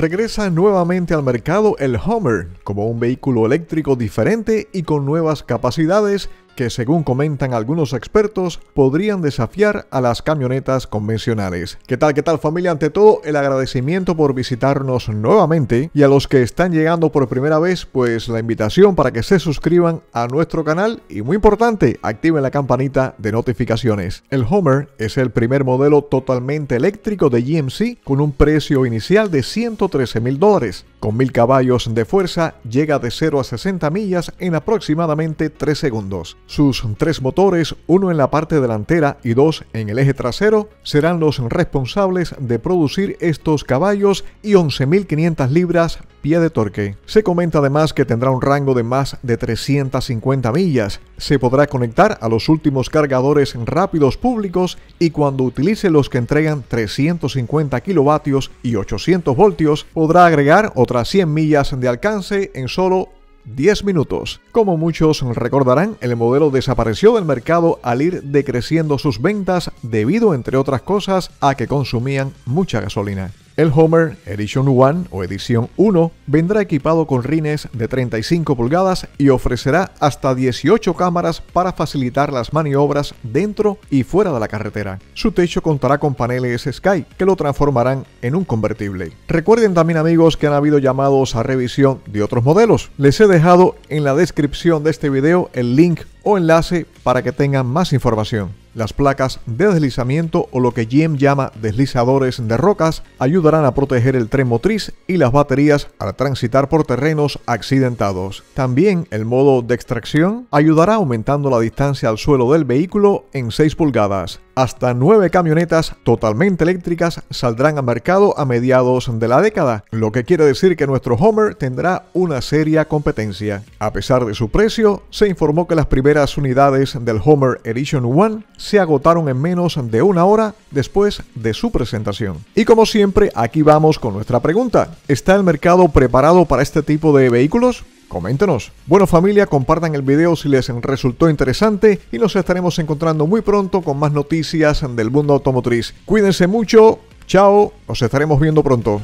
Regresa nuevamente al mercado el Hummer como un vehículo eléctrico diferente y con nuevas capacidades que según comentan algunos expertos podrían desafiar a las camionetas convencionales. ¿Qué tal, qué tal familia? Ante todo, el agradecimiento por visitarnos nuevamente y a los que están llegando por primera vez, pues la invitación para que se suscriban a nuestro canal y muy importante, activen la campanita de notificaciones. El Homer es el primer modelo totalmente eléctrico de GMC con un precio inicial de 113 mil dólares. Con mil caballos de fuerza llega de 0 a 60 millas en aproximadamente 3 segundos. Sus tres motores, uno en la parte delantera y dos en el eje trasero, serán los responsables de producir estos caballos y 11.500 libras pie de torque. Se comenta además que tendrá un rango de más de 350 millas. Se podrá conectar a los últimos cargadores rápidos públicos y cuando utilice los que entregan 350 kilovatios y 800 voltios, podrá agregar otras 100 millas de alcance en solo 10 minutos. Como muchos recordarán, el modelo desapareció del mercado al ir decreciendo sus ventas debido, entre otras cosas, a que consumían mucha gasolina. El Homer Edition 1 o Edición 1 vendrá equipado con rines de 35 pulgadas y ofrecerá hasta 18 cámaras para facilitar las maniobras dentro y fuera de la carretera. Su techo contará con paneles Sky que lo transformarán en un convertible. Recuerden también amigos que han habido llamados a revisión de otros modelos. Les he dejado en la descripción de este video el link o enlace para que tengan más información. Las placas de deslizamiento o lo que GM llama deslizadores de rocas ayudarán a proteger el tren motriz y las baterías al transitar por terrenos accidentados. También el modo de extracción ayudará aumentando la distancia al suelo del vehículo en 6 pulgadas. Hasta 9 camionetas totalmente eléctricas saldrán al mercado a mediados de la década, lo que quiere decir que nuestro Homer tendrá una seria competencia. A pesar de su precio, se informó que las primeras unidades del Homer Edition 1 se agotaron en menos de una hora después de su presentación. Y como siempre, aquí vamos con nuestra pregunta. ¿Está el mercado preparado para este tipo de vehículos? Coméntenos. Bueno familia, compartan el video si les resultó interesante y nos estaremos encontrando muy pronto con más noticias del mundo automotriz. Cuídense mucho, chao, nos estaremos viendo pronto.